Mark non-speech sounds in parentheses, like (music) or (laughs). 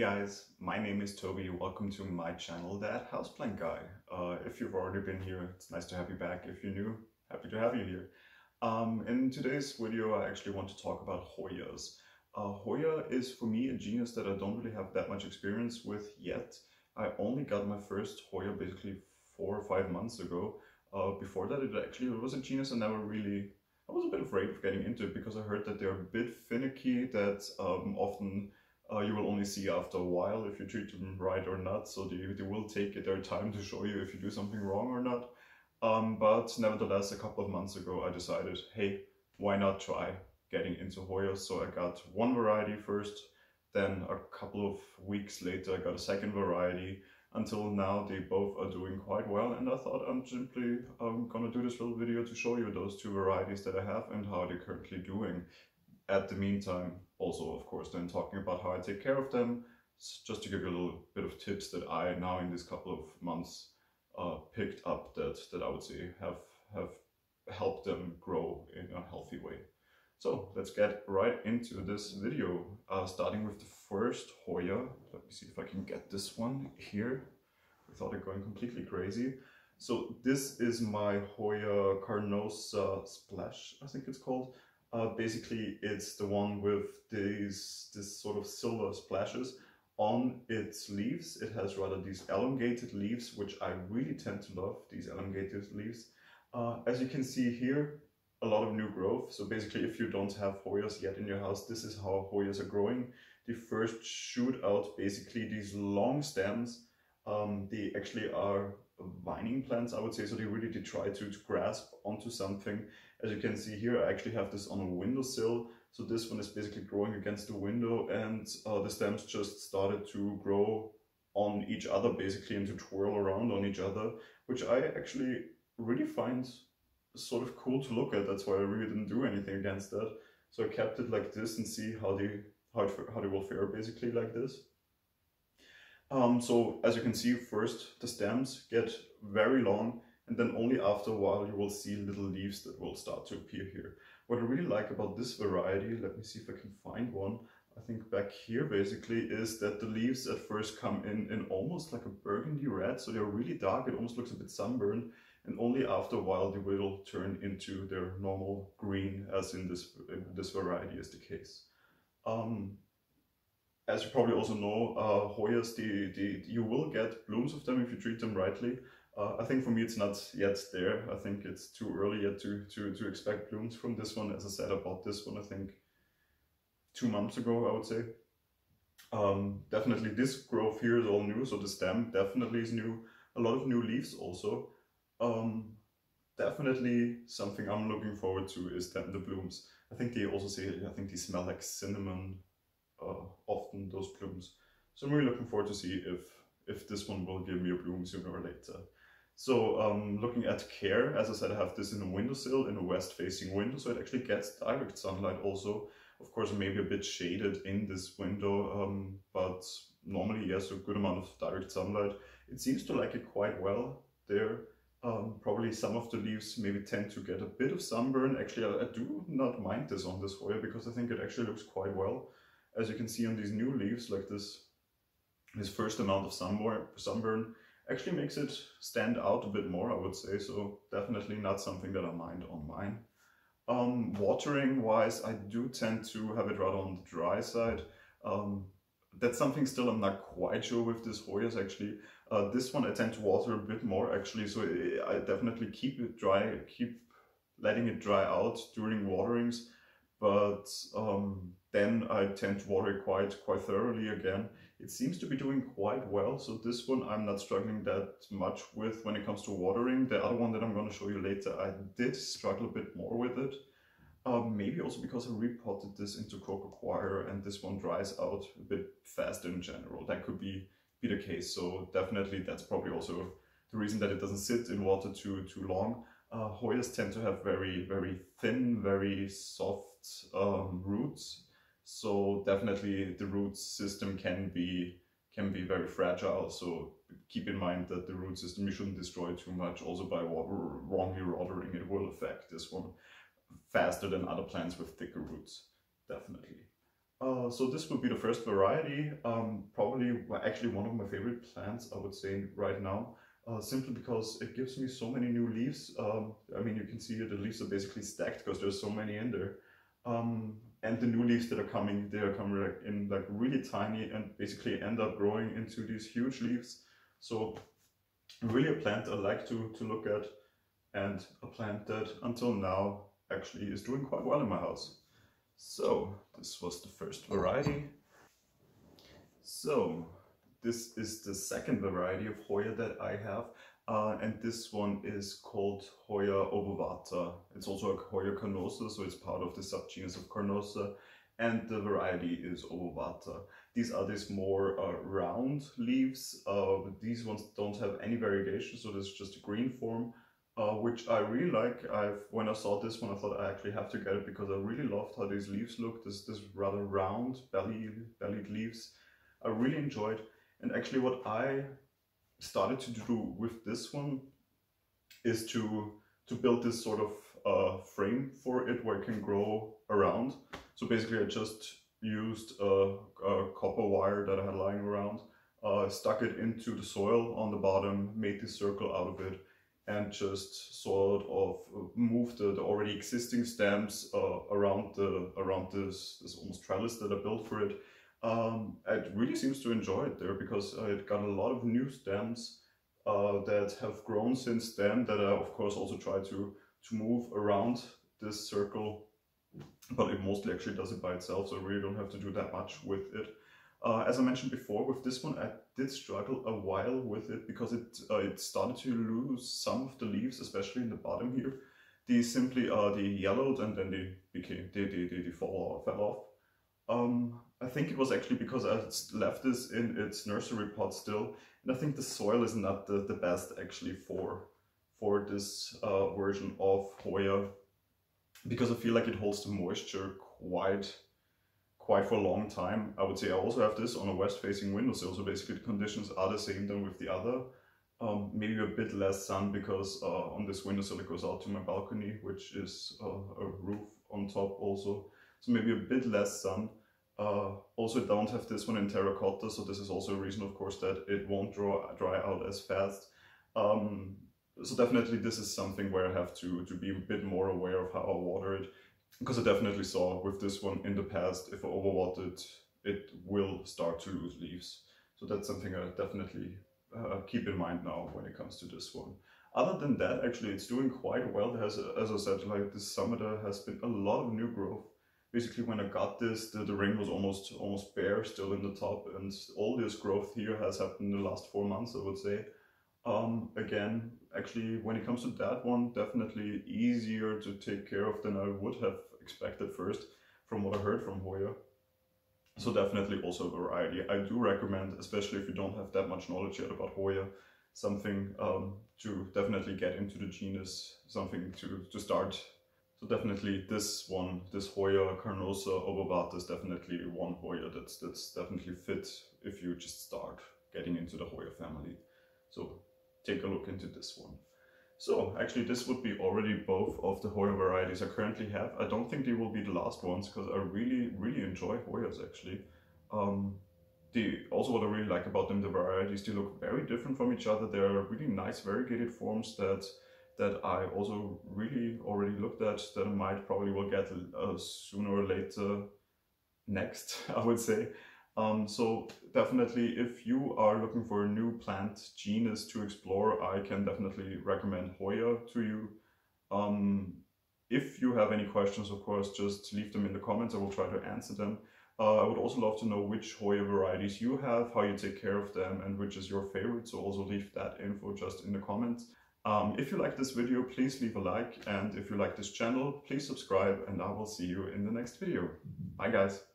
guys, my name is Toby. Welcome to my channel, That Houseplant Guy. Uh, if you've already been here, it's nice to have you back. If you're new, happy to have you here. Um, in today's video, I actually want to talk about Hoyas. Uh, Hoya is for me a genus that I don't really have that much experience with yet. I only got my first Hoya basically four or five months ago. Uh, before that, it actually was a genus I never really I was a bit afraid of getting into it because I heard that they're a bit finicky, that um, often uh, you will only see after a while if you treat them right or not. So they, they will take their time to show you if you do something wrong or not. Um, but nevertheless, a couple of months ago, I decided, hey, why not try getting into Hoya? So I got one variety first, then a couple of weeks later, I got a second variety. Until now, they both are doing quite well, and I thought I'm simply um, gonna do this little video to show you those two varieties that I have and how they're currently doing at the meantime, also of course then talking about how I take care of them, just to give you a little bit of tips that I now in this couple of months uh, picked up that, that I would say have, have helped them grow in a healthy way. So let's get right into this video, uh, starting with the first Hoya. Let me see if I can get this one here without it going completely crazy. So this is my Hoya Carnosa Splash, I think it's called. Uh, basically, it's the one with these this sort of silver splashes on its leaves. It has rather these elongated leaves, which I really tend to love, these elongated leaves. Uh, as you can see here, a lot of new growth. So basically, if you don't have Hoyas yet in your house, this is how Hoyas are growing. They first shoot out basically these long stems. Um, they actually are vining plants, I would say. So they really they try to, to grasp onto something as you can see here, I actually have this on a windowsill. So this one is basically growing against the window and uh, the stems just started to grow on each other basically and to twirl around on each other, which I actually really find sort of cool to look at. That's why I really didn't do anything against that. So I kept it like this and see how they, how, it, how they will fare basically like this. Um, so as you can see, first the stems get very long and then only after a while you will see little leaves that will start to appear here. What I really like about this variety, let me see if I can find one, I think back here basically, is that the leaves at first come in in almost like a burgundy red, so they're really dark, it almost looks a bit sunburned, and only after a while they will turn into their normal green, as in this, in this variety is the case. Um, as you probably also know, uh, Hoyas, the, the, you will get blooms of them if you treat them rightly, uh, I think for me it's not yet there. I think it's too early yet to, to, to expect blooms from this one. As I said, I bought this one I think two months ago I would say. Um, definitely this growth here is all new, so the stem definitely is new. A lot of new leaves also. Um, definitely something I'm looking forward to is the blooms. I think they also say, I think they smell like cinnamon uh, often, those blooms. So I'm really looking forward to see if, if this one will give me a bloom sooner or later. So um, looking at care, as I said, I have this in a windowsill, in a west-facing window, so it actually gets direct sunlight also. Of course, maybe a bit shaded in this window, um, but normally, yes, a good amount of direct sunlight. It seems to like it quite well there. Um, probably some of the leaves maybe tend to get a bit of sunburn. Actually, I, I do not mind this on this Hoya because I think it actually looks quite well. As you can see on these new leaves, like this, this first amount of sunburn, actually makes it stand out a bit more, I would say. So definitely not something that I mind on mine. Um, watering wise, I do tend to have it rather on the dry side. Um, that's something still I'm not quite sure with this Hoyas actually. Uh, this one I tend to water a bit more actually, so I definitely keep it dry, keep letting it dry out during waterings, but um, then I tend to water it quite, quite thoroughly again. It seems to be doing quite well, so this one I'm not struggling that much with when it comes to watering. The other one that I'm going to show you later, I did struggle a bit more with it. Um, maybe also because I repotted this into coco coir and this one dries out a bit faster in general. That could be, be the case, so definitely that's probably also the reason that it doesn't sit in water too, too long. Uh, Hoyas tend to have very, very thin, very soft um, roots so definitely the root system can be can be very fragile. So keep in mind that the root system you shouldn't destroy too much. Also by wrongly watering, it will affect this one faster than other plants with thicker roots. Definitely. Uh, so this would be the first variety, um, probably well, actually one of my favorite plants I would say right now, uh, simply because it gives me so many new leaves. Um, I mean you can see here the leaves are basically stacked because there's so many in there. Um, and the new leaves that are coming, they are coming like in like really tiny and basically end up growing into these huge leaves. So really a plant I like to, to look at and a plant that until now actually is doing quite well in my house. So this was the first variety. So this is the second variety of Hoya that I have. Uh, and this one is called Hoya obovata. It's also a Hoya carnosa, so it's part of the subgenus of Carnosa. And the variety is obovata. These are these more uh, round leaves. Uh, these ones don't have any variegation, so this is just a green form uh, which I really like. I've when I saw this one, I thought I actually have to get it because I really loved how these leaves look. This this rather round belly bellied leaves. I really enjoyed. And actually, what I started to do with this one is to to build this sort of uh, frame for it where it can grow around. So basically, I just used a, a copper wire that I had lying around, uh, stuck it into the soil on the bottom, made this circle out of it, and just sort of move the, the already existing stems uh, around the around this this almost trellis that I built for it. Um, it really seems to enjoy it there because it got a lot of new stems uh, that have grown since then. That I of course also try to to move around this circle, but it mostly actually does it by itself, so I really don't have to do that much with it. Uh, as I mentioned before, with this one, I did struggle a while with it because it uh, it started to lose some of the leaves, especially in the bottom here. These simply uh, they yellowed and then they became they they, they, they fall fell off. Um, I think it was actually because I left this in its nursery pot still, and I think the soil is not the, the best actually for for this uh, version of Hoya because I feel like it holds the moisture quite quite for a long time. I would say I also have this on a west-facing windowsill, so basically the conditions are the same than with the other. Um, maybe a bit less sun because uh, on this windowsill it goes out to my balcony, which is uh, a roof on top also. So maybe a bit less sun. Uh, also don't have this one in terracotta, so this is also a reason of course that it won't draw, dry out as fast. Um, so definitely this is something where I have to, to be a bit more aware of how I water it because I definitely saw with this one in the past, if I overwater it, it will start to lose leaves. So that's something I definitely uh, keep in mind now when it comes to this one. Other than that, actually, it's doing quite well. Has, as I said, like this summer, there has been a lot of new growth. Basically, when I got this, the, the ring was almost almost bare, still in the top, and all this growth here has happened in the last four months, I would say. Um, again, actually, when it comes to that one, definitely easier to take care of than I would have expected first from what I heard from Hoya. So definitely also a variety. I do recommend, especially if you don't have that much knowledge yet about Hoya, something um, to definitely get into the genus, something to, to start. So definitely this one, this Hoya Carnosa obovata is definitely one Hoya that's, that's definitely fit if you just start getting into the Hoya family. So take a look into this one. So actually this would be already both of the Hoya varieties I currently have. I don't think they will be the last ones because I really, really enjoy Hoyas actually. Um, also what I really like about them, the varieties, they look very different from each other. They're really nice variegated forms that that I also really already looked at that I might probably will get uh, sooner or later next, (laughs) I would say. Um, so definitely if you are looking for a new plant genus to explore, I can definitely recommend Hoya to you. Um, if you have any questions, of course, just leave them in the comments. I will try to answer them. Uh, I would also love to know which Hoya varieties you have, how you take care of them, and which is your favorite. So also leave that info just in the comments. Um, if you like this video, please leave a like. And if you like this channel, please subscribe and I will see you in the next video. Bye guys.